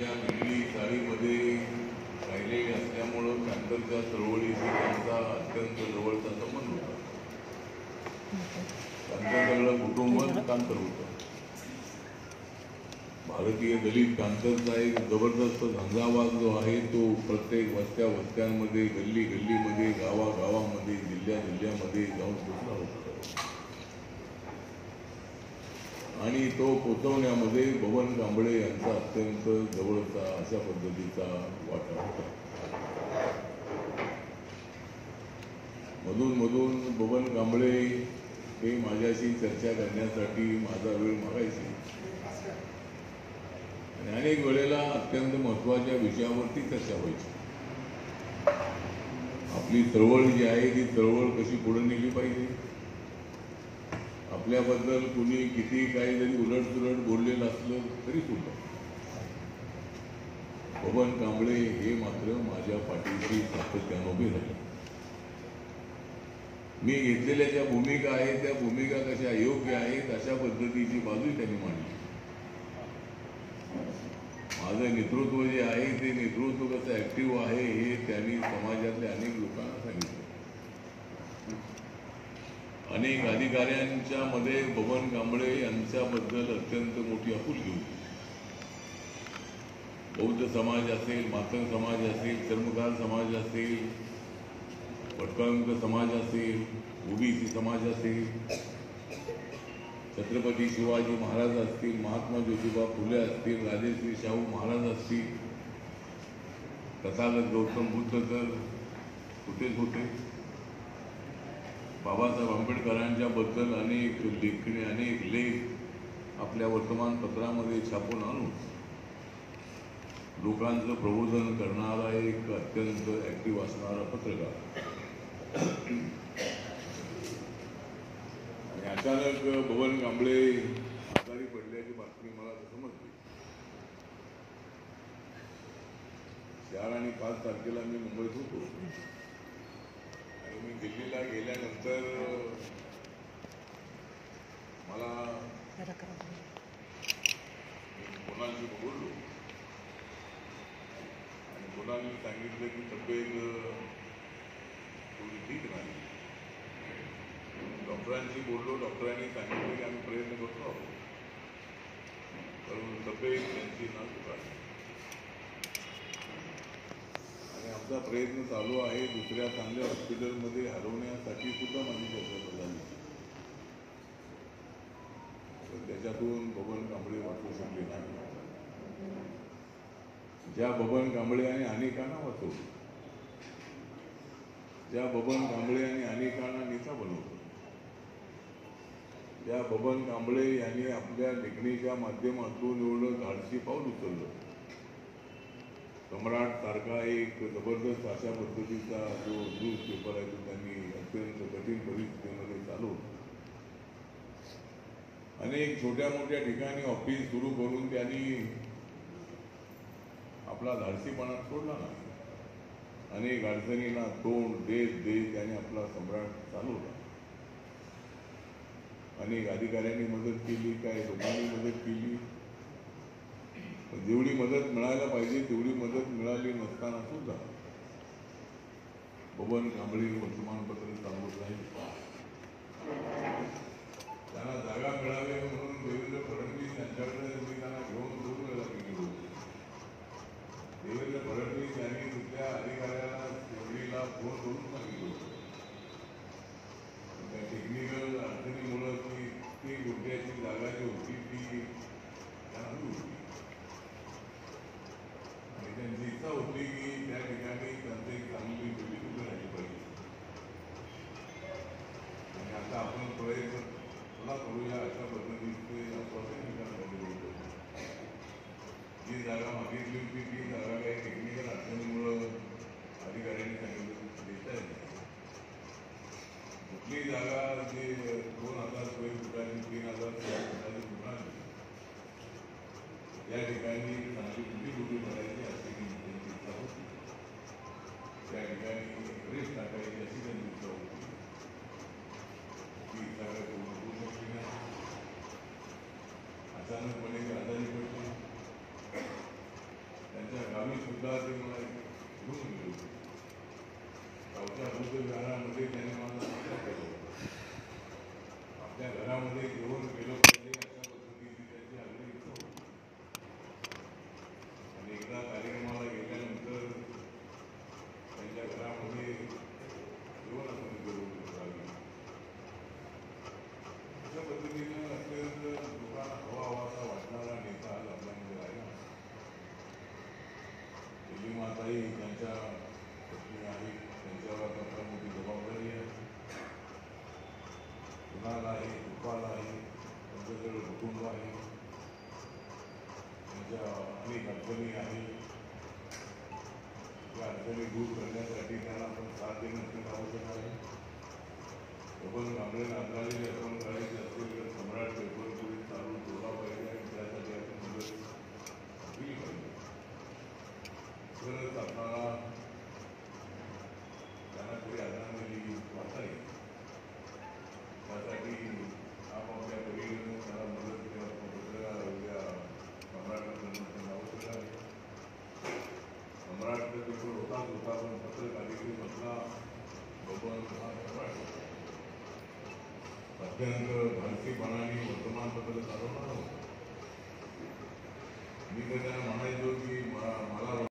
या दिल्ली चाळीमध्ये राहिले असल्यामुळं कॅन्सरच्या चळवळीशी त्यांचा अत्यंत जवळचा संबंध होता. त्यांचं सगळं कुटुंबच कांतर होतं. भारतीय दलित कांतरचा एक जबरदस्त झंझावात जो आहे तो प्रत्येक वस्त्या वस्त्यांमध्ये गल्ली गल्लीमध्ये गावागावामध्ये जिल्ह्या जिल्ह्यामध्ये जाऊन पोचला होता. आणि तो पोचवण्यामध्ये भवन कांबळे यांचा अत्यंत जवळचा अशा पद्धतीचा वाटा होता. मधून मधून भवन कांबळे हे माझ्याशी चर्चा करण्यासाठी माझा वेळ मागायचे. आणि अनेक वेळेला अत्यंत महत्त्वाच्या विषयावरती चर्चा व्हायची. आपली चळवळ जी आहे ती चळवळ कशी पुढे नेली पाहिजे? आपल्याबद्दल कुणी किती काही जरी उलट सुलट बोललेलं असलं तरी सुद्धा. बबन कांबळे हे मात्र माझ्या पाठीशी सातत्यानं उभे राहिले. मी घेतलेल्या ज्या भूमिका आहेत त्या भूमिका कशा योग्य आहेत अशा पद्धतीची बाजू त्यांनी मांडली. माझं नेतृत्व जे आहे ते नेतृत्व कसं ऍक्टिव्ह आहे हे त्यांनी समाजातल्या अनेक लोकांना सांगितलं. अनेक अधिकाऱ्यांच्या मध्ये बबन कांबळे यांच्याबद्दल अत्यंत मोठी आपुलकी होती. बौद्ध समाज असेल मातंग समाज असेल चर्मकार समाज असेल पटकळमुख समाज असेल ओबीसी समाज असेल छत्रपती शिवाजी महाराज असतील महात्मा ज्योतिबा फुले असतील राजेश्री शाहू महाराज असतील तथागत गौतम बुद्ध तर कुठेच होते. बाबासाहेब आंबेडकरांच्या बद्दल अनेक लेखणी अनेक लेख आपल्या वर्तमानपत्रामध्ये छापून आणून लोकांचं प्रबोधन करणारा एक अत्यंत ऍक्टिव्ह असणारा पत्रकार. आणि अचानक भवन कांबळे आजारी पडल्याची बातमी मला समजली. चार आणि पाच तारखेला मी मुंबईत होतो. मी दिल्लीला गेल्यानंतर मला कोणाशी बोललो. आणि कोणाने सांगितलं की तब्येत थोडी ठीक नाही. डॉक्टरांशी बोललो. डॉक्टरांनी सांगितलं की आम्ही प्रयत्न करतो आहोत. परंतु तब्येत त्यांची ना सुधारली आणि आमचा प्रयत्न चालू आहे दुसऱ्या चांगल्या हॉस्पिटलमध्ये हरवण्यासाठी सुद्धा माझी चर्चा झाली त्याच्यातून बबन कांबळे वाचू शकले नाही. ज्या बबन कांबळे आणि अनेकांना वाचवलं. ज्या बबन कांबळे आणि अनेकांना नेता बनवतो ज्या बबन कांबळे यांनी आपल्या लेखणीच्या माध्यमातून एवढं धाडसी पाऊल उचललं. सम्राट सारखा एक जबरदस्त अशा पद्धतीचा जो न्यूज पेपर आहे तो त्यांनी अत्यंत कठीण परिस्थितीमध्ये चालवला. अनेक छोट्या मोठ्या ठिकाणी ऑफिस सुरू करून त्यांनी आपला धाडसीपणा सोडला नाही. अनेक अडचणींना तोंड देत देत त्याने आपला सम्राट चालवला. अनेक अधिकाऱ्यांनी मदत केली काही लोकांनी मदत केली. जेवढी मदत मिळायला पाहिजे तेवढी मदत मिळाली नसताना सुद्धा बबन कांबळे वर्तमानपत्र चालवत राहील. त्यांना जागा मिळावी म्हणून देवेंद्र फडणवीस यांच्याकडे तुम्ही त्यांना घेऊन दोन वेळा गेले होती. देवेंद्र फडणवीस यांनी तिथल्या अधिकाऱ्याला शेवटीला फोन करून सांगितलं होतं त्या टेक्निकल अडचणीमुळं ती ती गुंठ्याची जागा जी होती ती त्यांना होती आणि त्यांची इच्छा होती की त्या ठिकाणी त्यांचं एक चांगली बिल्डिंग उभी राहिली पाहिजे आणि आता आपण प्रयत्न पुन्हा करूया अशा पद्धतीचे आश्वासन ठिकाणी दिलं होतं जी जागा मागितली होती ती जागा काही टेक्निकल अडचणीमुळं अधिकाऱ्यांनी सांगितलं देता येत कुठली जागा जे दोन हजार स्क्वेअर फुटाची तीन हजार स्क्वेअर फुटाची मिळाली या ठिकाणी चांगली कुठली कुठली भरायची अशी त्यांची इच्छा होती त्या ठिकाणी रेस टाकायची अशी त्यांची इच्छा होती ती जागा पूर्ण होऊ शकली नाही अचानकपणे ते आजारी पडले गावी सुद्धा ते मला घेऊन गेले होते गावच्या बुद्ध विहारामध्ये त्याने मला शिक्षा केलं होतं आपल्या घरामध्ये जेवण केलं पाहिजे अशा पद्धतीची त्याची अगदी इच्छा होती आणि एकदा कार्यक्रमाला गेल्यानंतर त्यांच्या घरामध्ये जेवण आपण करू गावी अशा पद्धतीनं अत्यंत लोकांना हवा हवासा वाटणारा नेता आज आपल्यामध्ये राहिला दिल्ली माताई त्यांच्या पत्नी आहेत त्यांच्यावर आता मोठी जबाबदारी आहे. कुणाला आहे दुःखाला आहे त्यांच्याकडे कुटुंब आहे. त्यांच्या अनेक अडचणी आहेत. त्या अडचणी दूर करण्यासाठी त्यांना आपण साथ देणं आवश्यक आहे. आपण आपले नांदणारे आपण करायचे असतील तर सम्राट पेपर पुढे चालू ठेवला पाहिजे आणि त्यासाठी आपण मदत केली पाहिजे तरच आपल्याला त्यांना थोडी आधारलेली वाटता येईल त्यासाठी आपापल्या परीने त्याला मदत किंवा पत्र उद्या सम्राटाकडून त्यांना आवश्यक आहे सम्राट तर पेपर होताच होता पण पत्रकारितेत मधला भगवान हा सम्राट होता. अत्यंत धाडसीपणाने वर्तमानपत्र चालवणार होता मी तर त्यांना म्हणायचो की मला